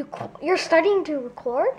You, you're starting to record?